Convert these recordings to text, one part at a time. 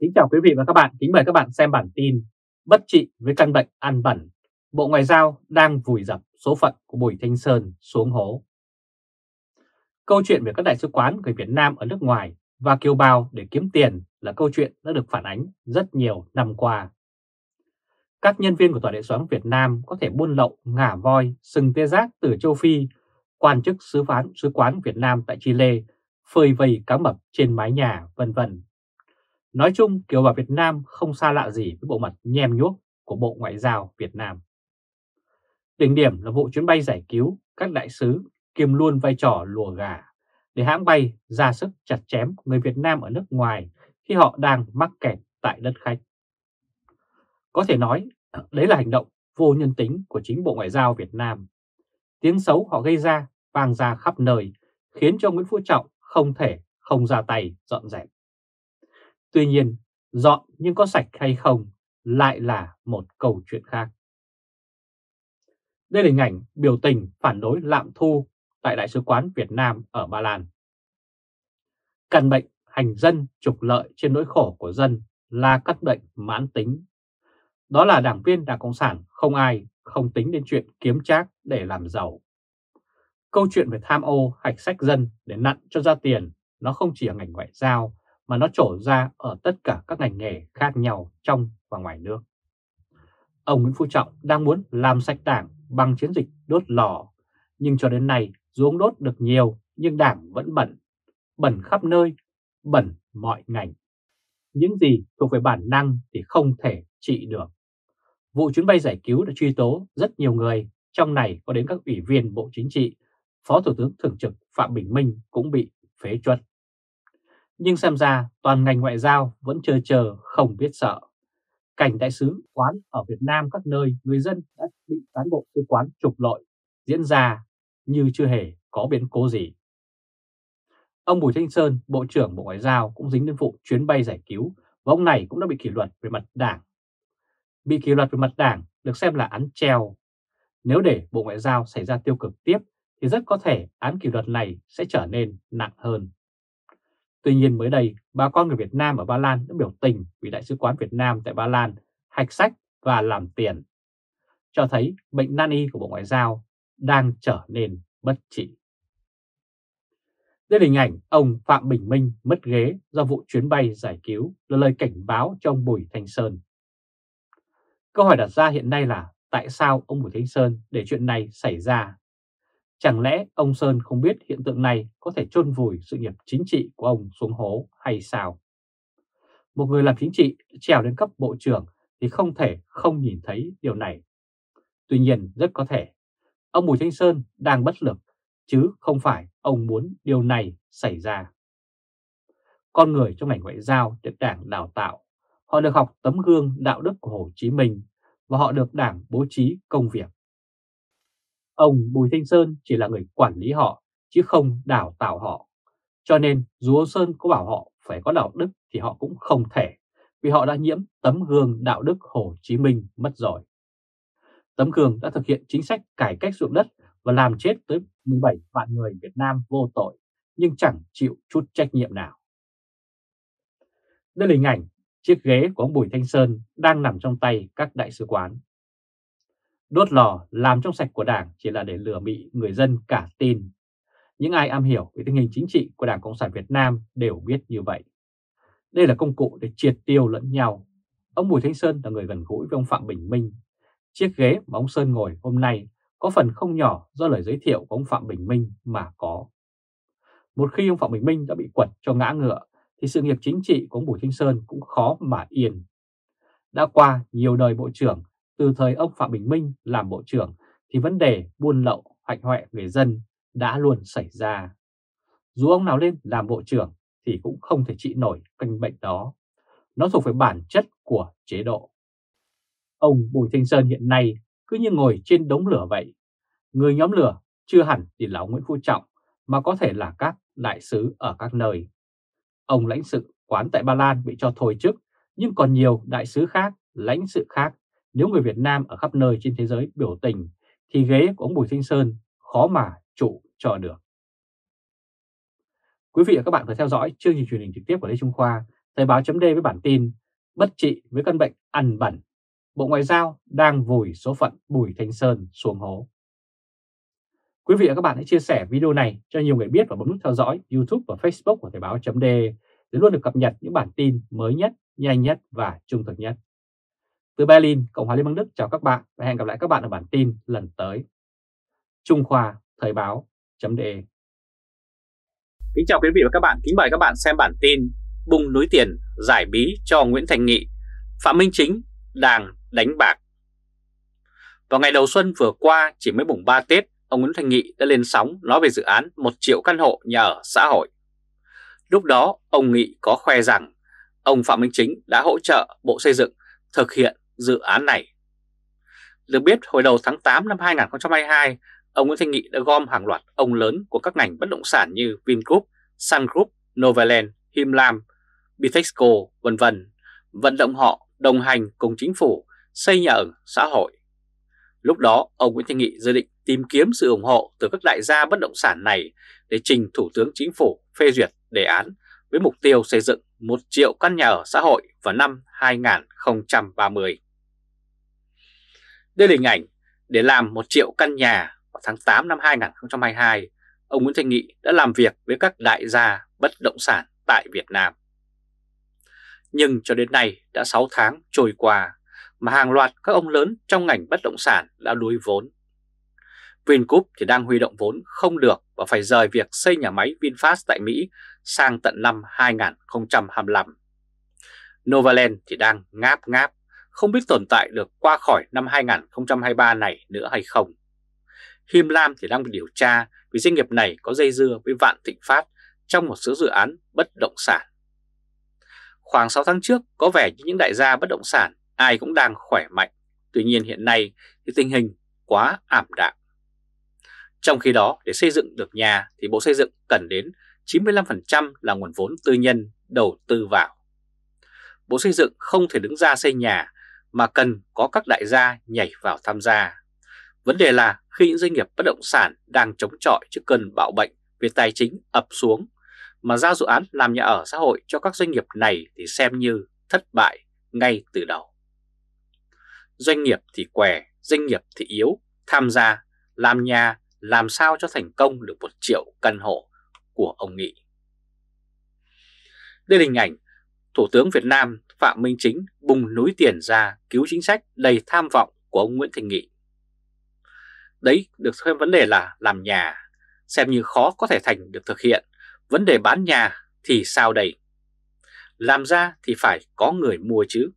Kính chào quý vị và các bạn, kính mời các bạn xem bản tin Bất trị với căn bệnh ăn bẩn, Bộ Ngoại giao đang vùi dập số phận của Bùi Thanh Sơn xuống hố. Câu chuyện về các đại sứ quán người Việt Nam ở nước ngoài và kiều bào để kiếm tiền là câu chuyện đã được phản ánh rất nhiều năm qua. Các nhân viên của Tòa đại sứ Việt Nam có thể buôn lậu, ngả voi, sừng tê giác từ châu Phi, quan chức sứ phán sứ quán Việt Nam tại Chile, phơi vầy cá mập trên mái nhà, vân vân Nói chung, kiều bào Việt Nam không xa lạ gì với bộ mặt nhem nhuốc của Bộ Ngoại giao Việt Nam. Đỉnh điểm là vụ chuyến bay giải cứu các đại sứ kiêm luôn vai trò lùa gà để hãng bay ra sức chặt chém người Việt Nam ở nước ngoài khi họ đang mắc kẹt tại đất khách. Có thể nói, đấy là hành động vô nhân tính của chính Bộ Ngoại giao Việt Nam. Tiếng xấu họ gây ra vang ra khắp nơi, khiến cho Nguyễn Phú Trọng không thể không ra tay dọn dẹp. Tuy nhiên, dọn nhưng có sạch hay không lại là một câu chuyện khác. Đây là hình ảnh biểu tình phản đối lạm thu tại Đại sứ quán Việt Nam ở Ba Lan. Căn bệnh hành dân trục lợi trên nỗi khổ của dân là căn bệnh mãn tính. Đó là đảng viên Đảng Cộng sản không ai không tính đến chuyện kiếm trác để làm giàu. Câu chuyện về tham ô hạch sách dân để nặn cho ra tiền nó không chỉ ở ngành ngoại giao mà nó trổ ra ở tất cả các ngành nghề khác nhau trong và ngoài nước. Ông Nguyễn Phú Trọng đang muốn làm sạch đảng bằng chiến dịch đốt lò, nhưng cho đến nay dù ông đốt được nhiều nhưng đảng vẫn bẩn, bẩn khắp nơi, bẩn mọi ngành. Những gì thuộc về bản năng thì không thể trị được. Vụ chuyến bay giải cứu đã truy tố rất nhiều người, trong này có đến các ủy viên Bộ Chính trị, Phó Thủ tướng Thường trực Phạm Bình Minh cũng bị phế chuẩn. Nhưng xem ra toàn ngành ngoại giao vẫn chờ chờ không biết sợ. Cảnh đại sứ quán ở Việt Nam các nơi người dân đã bị cán bộ sứ quán trục lợi diễn ra như chưa hề có biến cố gì. Ông Bùi Thanh Sơn, Bộ trưởng Bộ Ngoại giao cũng dính đến vụ chuyến bay giải cứu và ông này cũng đã bị kỷ luật về mặt đảng. Bị kỷ luật về mặt đảng được xem là án treo. Nếu để Bộ Ngoại giao xảy ra tiêu cực tiếp thì rất có thể án kỷ luật này sẽ trở nên nặng hơn. Tuy nhiên mới đây, bà con người Việt Nam ở Ba Lan đã biểu tình vì Đại sứ quán Việt Nam tại Ba Lan hạch sách và làm tiền, cho thấy bệnh nan y của Bộ Ngoại giao đang trở nên bất trị. Đây là hình ảnh ông Phạm Bình Minh mất ghế do vụ chuyến bay giải cứu là lời cảnh báo cho ông Bùi Thanh Sơn. Câu hỏi đặt ra hiện nay là tại sao ông Bùi Thanh Sơn để chuyện này xảy ra Chẳng lẽ ông Sơn không biết hiện tượng này có thể chôn vùi sự nghiệp chính trị của ông xuống hố hay sao? Một người làm chính trị trèo đến cấp bộ trưởng thì không thể không nhìn thấy điều này. Tuy nhiên rất có thể ông Bùi Thanh Sơn đang bất lực chứ không phải ông muốn điều này xảy ra. Con người trong ngành ngoại giao được đảng đào tạo, họ được học tấm gương đạo đức của Hồ Chí Minh và họ được đảng bố trí công việc. Ông Bùi Thanh Sơn chỉ là người quản lý họ, chứ không đào tạo họ. Cho nên dù ông Sơn có bảo họ phải có đạo đức thì họ cũng không thể, vì họ đã nhiễm tấm gương đạo đức Hồ Chí Minh mất rồi. Tấm gương đã thực hiện chính sách cải cách ruộng đất và làm chết tới 17 vạn người Việt Nam vô tội, nhưng chẳng chịu chút trách nhiệm nào. Đây là hình ảnh chiếc ghế của ông Bùi Thanh Sơn đang nằm trong tay các đại sứ quán. Đốt lò làm trong sạch của Đảng chỉ là để lừa bị người dân cả tin. Những ai am hiểu về tình hình chính trị của Đảng Cộng sản Việt Nam đều biết như vậy. Đây là công cụ để triệt tiêu lẫn nhau. Ông Bùi Thanh Sơn là người gần gũi với ông Phạm Bình Minh. Chiếc ghế mà ông Sơn ngồi hôm nay có phần không nhỏ do lời giới thiệu của ông Phạm Bình Minh mà có. Một khi ông Phạm Bình Minh đã bị quật cho ngã ngựa, thì sự nghiệp chính trị của ông Bùi Thanh Sơn cũng khó mà yên. Đã qua nhiều đời bộ trưởng từ thời ông Phạm Bình Minh làm bộ trưởng thì vấn đề buôn lậu, hạnh hoẹ người dân đã luôn xảy ra. Dù ông nào lên làm bộ trưởng thì cũng không thể trị nổi căn bệnh đó. Nó thuộc về bản chất của chế độ. Ông Bùi Thanh Sơn hiện nay cứ như ngồi trên đống lửa vậy. Người nhóm lửa chưa hẳn thì là ông Nguyễn Phú Trọng mà có thể là các đại sứ ở các nơi. Ông lãnh sự quán tại Ba Lan bị cho thôi chức, nhưng còn nhiều đại sứ khác, lãnh sự khác nếu người Việt Nam ở khắp nơi trên thế giới biểu tình thì ghế của ông Bùi Thanh Sơn khó mà trụ cho được. Quý vị và các bạn vừa theo dõi chương trình truyền hình trực tiếp của Lê Trung Khoa, Thời báo chấm với bản tin Bất trị với căn bệnh ăn bẩn, Bộ Ngoại giao đang vùi số phận Bùi Thanh Sơn xuống hố. Quý vị và các bạn hãy chia sẻ video này cho nhiều người biết và bấm nút theo dõi YouTube và Facebook của Thời báo chấm để luôn được cập nhật những bản tin mới nhất, nhanh nhất và trung thực nhất. Từ Berlin, Cộng hòa Liên bang Đức chào các bạn và hẹn gặp lại các bạn ở bản tin lần tới. Trung Khoa Thời báo .de Kính chào quý vị và các bạn, kính mời các bạn xem bản tin Bùng núi tiền giải bí cho Nguyễn Thành Nghị, Phạm Minh Chính đang đánh bạc. Vào ngày đầu xuân vừa qua, chỉ mới mùng 3 Tết, ông Nguyễn Thành Nghị đã lên sóng nói về dự án 1 triệu căn hộ nhà ở xã hội. Lúc đó, ông Nghị có khoe rằng ông Phạm Minh Chính đã hỗ trợ Bộ Xây dựng thực hiện dự án này. Được biết, hồi đầu tháng 8 năm 2022, ông Nguyễn Thanh Nghị đã gom hàng loạt ông lớn của các ngành bất động sản như Vingroup, Sun Group, Novaland, Himlam, Bitexco, vân vân, vận động họ đồng hành cùng chính phủ xây nhà ở xã hội. Lúc đó, ông Nguyễn Thanh Nghị dự định tìm kiếm sự ủng hộ từ các đại gia bất động sản này để trình Thủ tướng Chính phủ phê duyệt đề án với mục tiêu xây dựng 1 triệu căn nhà ở xã hội vào năm 2030. Đây là hình ảnh để làm 1 triệu căn nhà vào tháng 8 năm 2022, ông Nguyễn Thanh Nghị đã làm việc với các đại gia bất động sản tại Việt Nam. Nhưng cho đến nay đã 6 tháng trôi qua mà hàng loạt các ông lớn trong ngành bất động sản đã đuối vốn. Vingroup thì đang huy động vốn không được và phải rời việc xây nhà máy VinFast tại Mỹ sang tận năm 2025. Novaland thì đang ngáp ngáp, không biết tồn tại được qua khỏi năm 2023 này nữa hay không. Him Lam thì đang bị điều tra vì doanh nghiệp này có dây dưa với Vạn Thịnh Phát trong một số dự án bất động sản. Khoảng 6 tháng trước có vẻ như những đại gia bất động sản ai cũng đang khỏe mạnh, tuy nhiên hiện nay thì tình hình quá ảm đạm. Trong khi đó để xây dựng được nhà thì Bộ Xây dựng cần đến 95% là nguồn vốn tư nhân đầu tư vào. Bộ Xây dựng không thể đứng ra xây nhà mà cần có các đại gia nhảy vào tham gia. Vấn đề là khi những doanh nghiệp bất động sản đang chống chọi trước cơn bạo bệnh về tài chính ập xuống mà giao dự án làm nhà ở xã hội cho các doanh nghiệp này thì xem như thất bại ngay từ đầu. Doanh nghiệp thì què, doanh nghiệp thì yếu, tham gia, làm nhà làm sao cho thành công được một triệu căn hộ của ông Nghị. Đây là hình ảnh Thủ tướng Việt Nam Phạm Minh Chính bùng núi tiền ra cứu chính sách đầy tham vọng của ông Nguyễn Thành Nghị. Đấy được thêm vấn đề là làm nhà, xem như khó có thể thành được thực hiện. Vấn đề bán nhà thì sao đây? Làm ra thì phải có người mua chứ.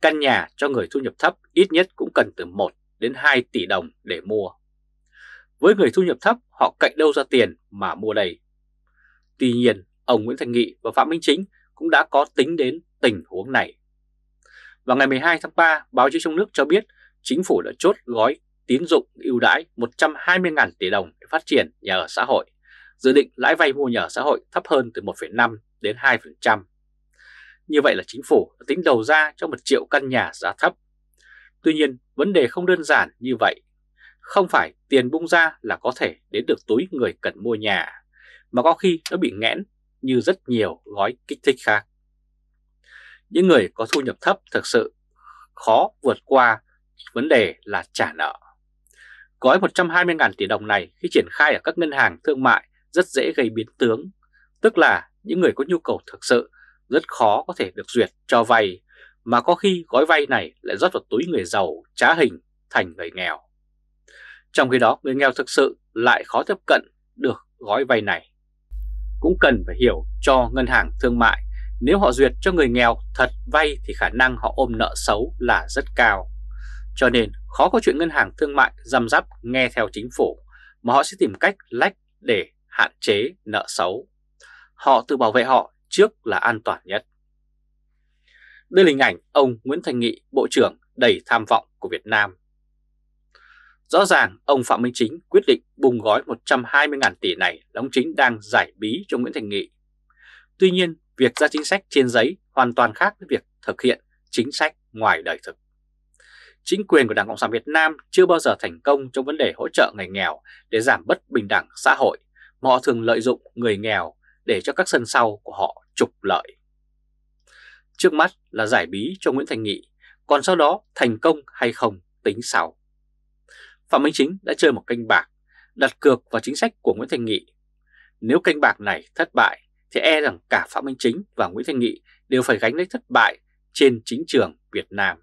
Căn nhà cho người thu nhập thấp ít nhất cũng cần từ 1 đến 2 tỷ đồng để mua. Với người thu nhập thấp họ cạnh đâu ra tiền mà mua đây. Tuy nhiên, ông Nguyễn Thành Nghị và Phạm Minh Chính cũng đã có tính đến tình huống này. Vào ngày 12 tháng 3, báo chí trong nước cho biết chính phủ đã chốt gói tín dụng ưu đãi 120.000 tỷ đồng để phát triển nhà ở xã hội, dự định lãi vay mua nhà ở xã hội thấp hơn từ 1,5 đến 2%. Như vậy là chính phủ đã tính đầu ra cho 1 triệu căn nhà giá thấp. Tuy nhiên, vấn đề không đơn giản như vậy. Không phải tiền bung ra là có thể đến được túi người cần mua nhà, mà có khi nó bị nghẽn như rất nhiều gói kích thích khác. Những người có thu nhập thấp thực sự khó vượt qua vấn đề là trả nợ. Gói 120.000 tỷ đồng này khi triển khai ở các ngân hàng thương mại rất dễ gây biến tướng, tức là những người có nhu cầu thực sự rất khó có thể được duyệt cho vay, mà có khi gói vay này lại rót vào túi người giàu trá hình thành người nghèo. Trong khi đó người nghèo thực sự lại khó tiếp cận được gói vay này. Cũng cần phải hiểu cho ngân hàng thương mại nếu họ duyệt cho người nghèo thật vay thì khả năng họ ôm nợ xấu là rất cao. Cho nên khó có chuyện ngân hàng thương mại răm rắp nghe theo chính phủ mà họ sẽ tìm cách lách để hạn chế nợ xấu. Họ tự bảo vệ họ trước là an toàn nhất. Đây là hình ảnh ông Nguyễn Thành Nghị, Bộ trưởng đầy tham vọng của Việt Nam. Rõ ràng ông Phạm Minh Chính quyết định bùng gói 120.000 tỷ này là ông Chính đang giải bí cho Nguyễn Thành Nghị. Tuy nhiên, việc ra chính sách trên giấy hoàn toàn khác với việc thực hiện chính sách ngoài đời thực. Chính quyền của Đảng Cộng sản Việt Nam chưa bao giờ thành công trong vấn đề hỗ trợ người nghèo để giảm bất bình đẳng xã hội, mà họ thường lợi dụng người nghèo để cho các sân sau của họ trục lợi. Trước mắt là giải bí cho Nguyễn Thành Nghị, còn sau đó thành công hay không tính sau. Phạm Minh Chính đã chơi một canh bạc, đặt cược vào chính sách của Nguyễn Thành Nghị. Nếu canh bạc này thất bại thì e rằng cả Phạm Minh Chính và Nguyễn thanh Nghị đều phải gánh lấy thất bại trên chính trường Việt Nam.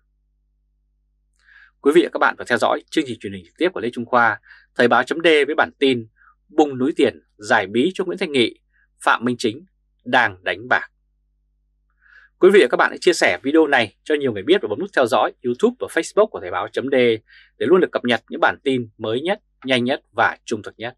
Quý vị và các bạn vừa theo dõi chương trình truyền hình trực tiếp của Lê Trung Khoa, Thời báo chấm với bản tin Bùng núi tiền giải bí cho Nguyễn thanh Nghị, Phạm Minh Chính đang đánh bạc. Quý vị và các bạn hãy chia sẻ video này cho nhiều người biết và bấm nút theo dõi YouTube và Facebook của Thời báo chấm để luôn được cập nhật những bản tin mới nhất, nhanh nhất và trung thực nhất.